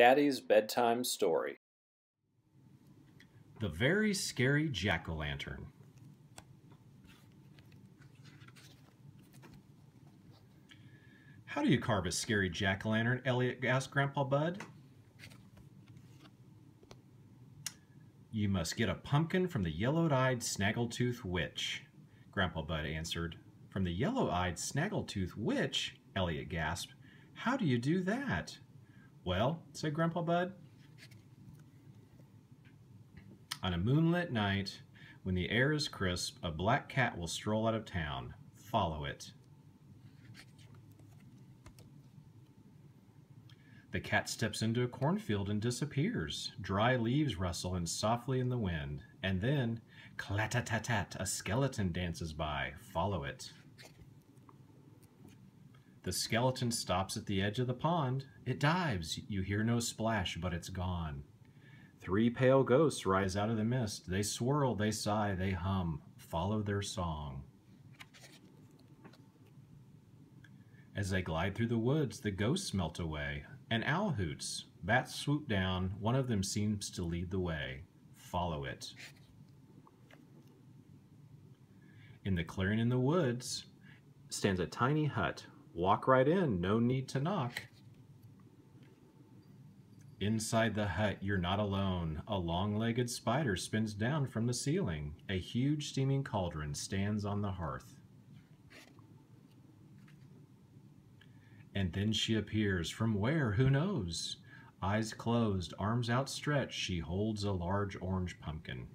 Daddy's Bedtime Story The Very Scary Jack O' Lantern. How do you carve a scary jack o' lantern? Elliot asked Grandpa Bud. You must get a pumpkin from the yellow eyed snaggletooth witch, Grandpa Bud answered. From the yellow eyed snaggletooth witch? Elliot gasped. How do you do that? Well, said Grandpa Bud, on a moonlit night, when the air is crisp, a black cat will stroll out of town. Follow it. The cat steps into a cornfield and disappears. Dry leaves rustle and softly in the wind. And then, clat-tat-tat, a skeleton dances by. Follow it. The skeleton stops at the edge of the pond. It dives. You hear no splash, but it's gone. Three pale ghosts rise out of the mist. They swirl, they sigh, they hum. Follow their song. As they glide through the woods, the ghosts melt away. An owl hoots. Bats swoop down. One of them seems to lead the way. Follow it. In the clearing in the woods stands a tiny hut. Walk right in, no need to knock. Inside the hut, you're not alone. A long legged spider spins down from the ceiling. A huge steaming cauldron stands on the hearth. And then she appears. From where? Who knows? Eyes closed, arms outstretched, she holds a large orange pumpkin.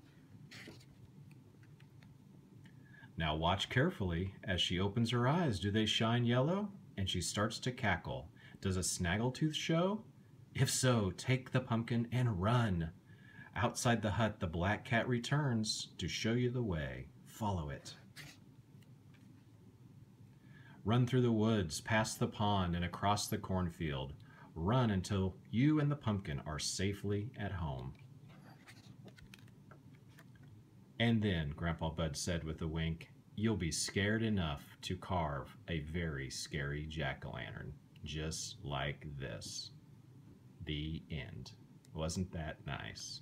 Now watch carefully. As she opens her eyes, do they shine yellow? And she starts to cackle. Does a snaggletooth show? If so, take the pumpkin and run. Outside the hut, the black cat returns to show you the way. Follow it. Run through the woods, past the pond, and across the cornfield. Run until you and the pumpkin are safely at home. And then, Grandpa Bud said with a wink, you'll be scared enough to carve a very scary jack-o'-lantern, just like this. The end. Wasn't that nice?